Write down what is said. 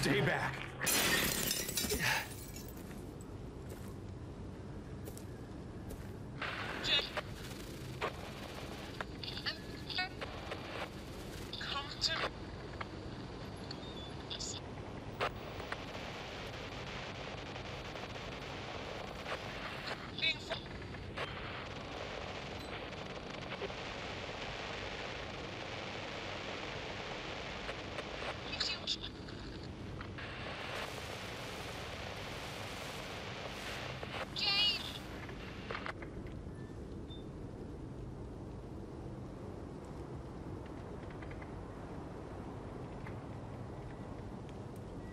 Stay back. Come to